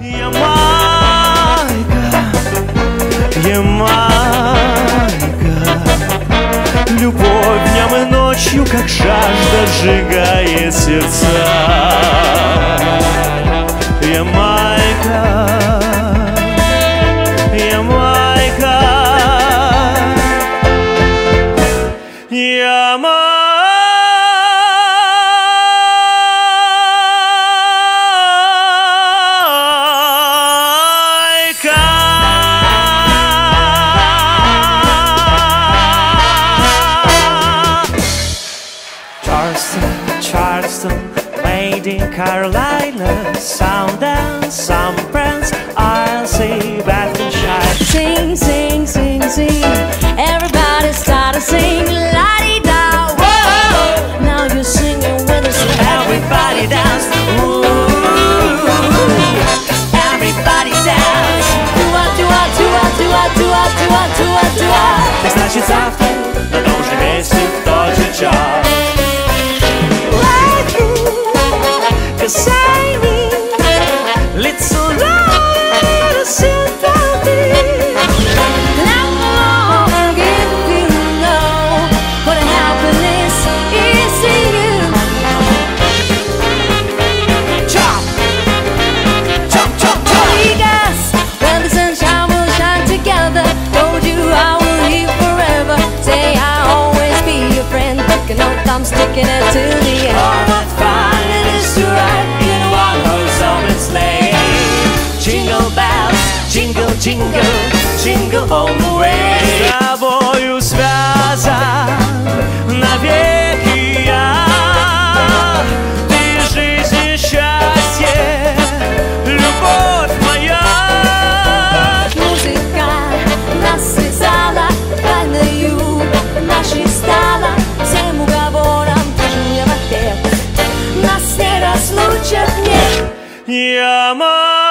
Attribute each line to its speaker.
Speaker 1: Ямайка, Ямайка Любовь днем и ночью, как жажда, сжигает сердца. Ямайка, Ямайка Ямайка Charleston, Charleston, made in Carolina. Sound and some friends, I'll see Bedfordshire.
Speaker 2: Sing, sing, sing, sing. Everybody start to sing. La di da, whoa. Now you're singing with us.
Speaker 1: Everybody dance. Ooh. Everybody dance.
Speaker 2: Do what, do what, do what, do what, do what, do what, do what, do what.
Speaker 1: Next night she's after. джингл, джингл, джингл all the way. С тобою связан навеки я. Ты жизнь и счастье, любовь моя.
Speaker 2: Музыка нас связала, тайною нашей стала. Всем уговорам ты же мне в ответ. Нас не разлучат, нет.
Speaker 1: Я мать.